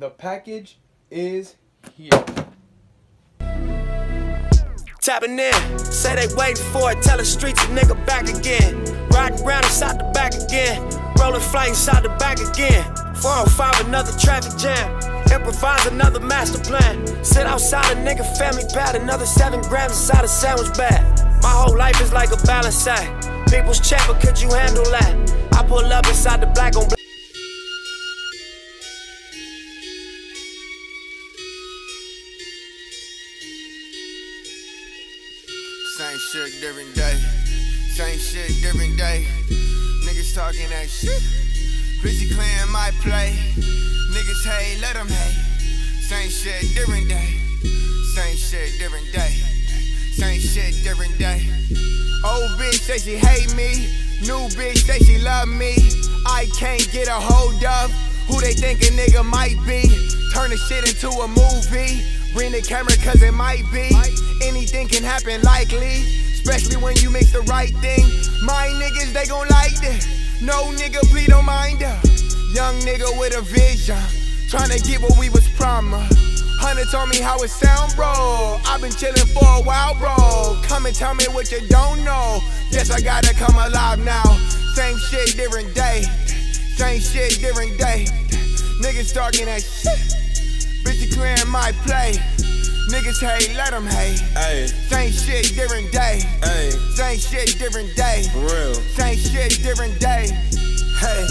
The package is here. Tapping in, say they waiting for it. Tell the streets a nigga back again. Riding around inside the back again. Rolling flames inside the back again. 405, another traffic jam. Improvise another master plan. Sit outside a nigga family pad, another seven grams inside a sandwich bag. My whole life is like a balance act. People's check, but could you handle that? I pull up inside the black on black. Same shit, different day. Same shit, different day. Niggas talking that shit. Busy clan my play. Niggas hate, let them hate. Same shit, different day. Same shit, different day. Same shit, different day. Old bitch say she hate me. New bitch say she love me. I can't get a hold of who they think a nigga might be. Turn the shit into a movie. Bring the camera cause it might be. Anything can happen likely. Especially when you mix the right thing. My niggas, they gon' like this. No nigga, please don't mind her. Young nigga with a vision. Tryna get what we was promised. Hunter told me how it sound, bro. I've been chillin' for a while, bro. Come and tell me what you don't know. Guess I gotta come alive now. Same shit, different day. Same shit, different day. Niggas talking that shit. My play. Niggas hate, let them hate. Hey, Same shit, different day. hey, Same shit, different day. for real. Same shit, different day. Hey,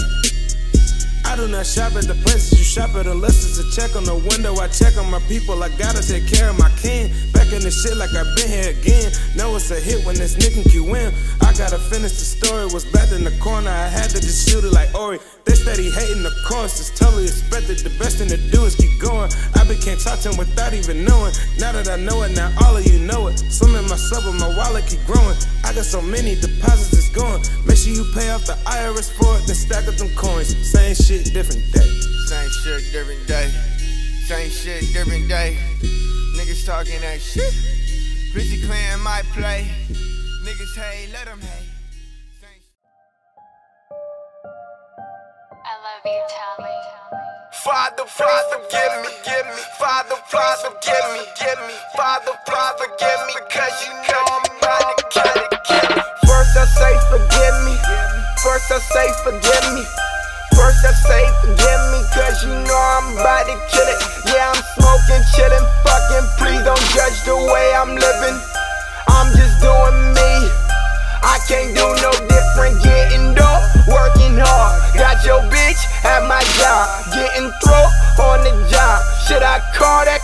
I do not shop at the places you shop at unless it's a check on the window. I check on my people, I gotta take care of my kin. Back in the shit like I've been here again. Know it's a hit when this nigga can win. I gotta finish the story, was back in the corner. I had to just shoot it like Ori. They steady hating, the course, it's totally expected. The best thing to do is keep going. I became talk to without even knowing. Now that I know it, now all of you know it. Some in my sub, but my wallet keep growing. I got so many deposits, it's going. Make sure you pay off the IRS for it, then stack up them coins. Same shit, different day. Same shit, different day. Same shit, different day. Niggas talking that shit. Busy clearing my play. Niggas hate, let them hate. I love you, Tally. Father, Father, give me, give me. Father, Father, give me, give me. Father, Father, give me, cause you know I'm about to it, kill it. First I say forgive me. First I say forgive me. First I say forgive me,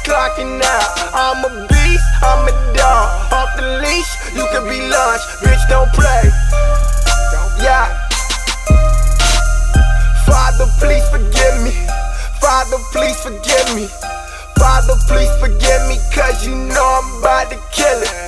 clocking out? I'm a beast, I'm a dog. Off the leash, you can be lunch, bitch, don't play. Yeah. Father, please forgive me. Father, please forgive me. Father, please forgive me, cause you know I'm about to kill it.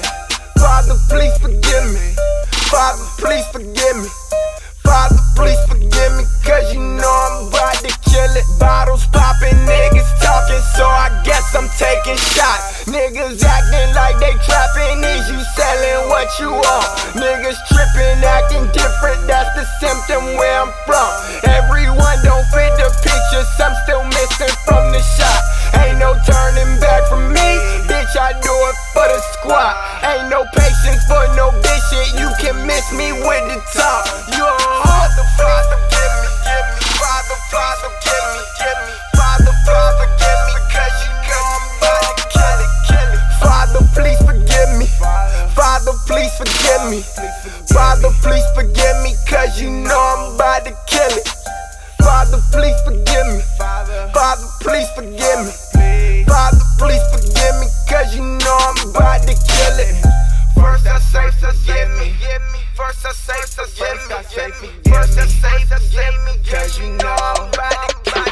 Taking. Niggas acting like they trapping, is you selling what you want? Niggas tripping, acting different, that's the symptom where I'm from. Everyone don't fit the picture, some still missing from the shot. Ain't no turning back from me, bitch, I do it for the squad. Ain't no patience for no bitch shit, you can miss me with the top. You're a father, me. Father, please forgive me, cause you know I'm about to kill it. Father, please forgive me. Father, please forgive me. Father, please forgive me, cause you know I'm about to kill it. First I say, forgive me. First I say, forgive me. First I say, forgive me, cause you know I'm about to kill it.